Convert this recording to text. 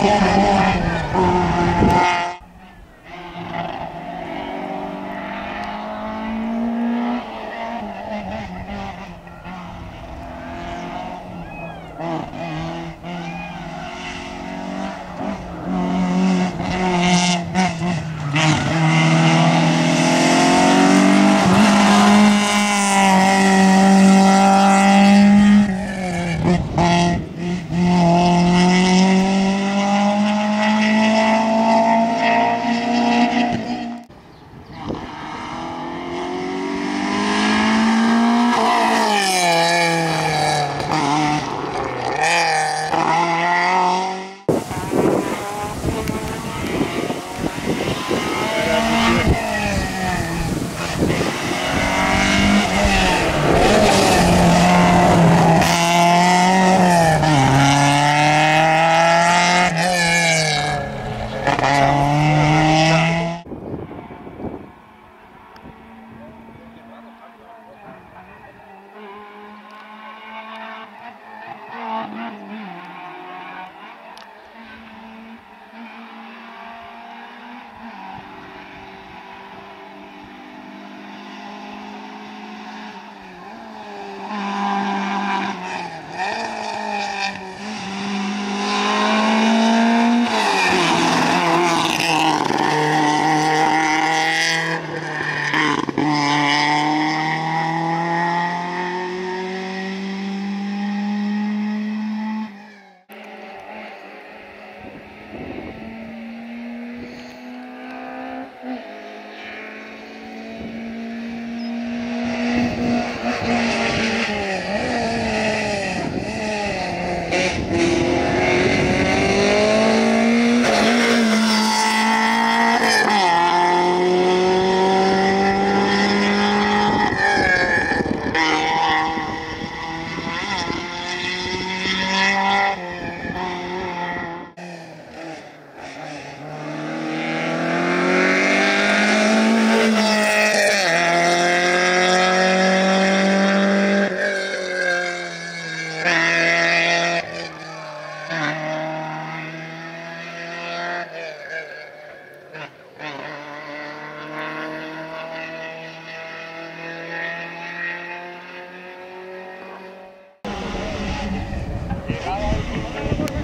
Yeah. Bye.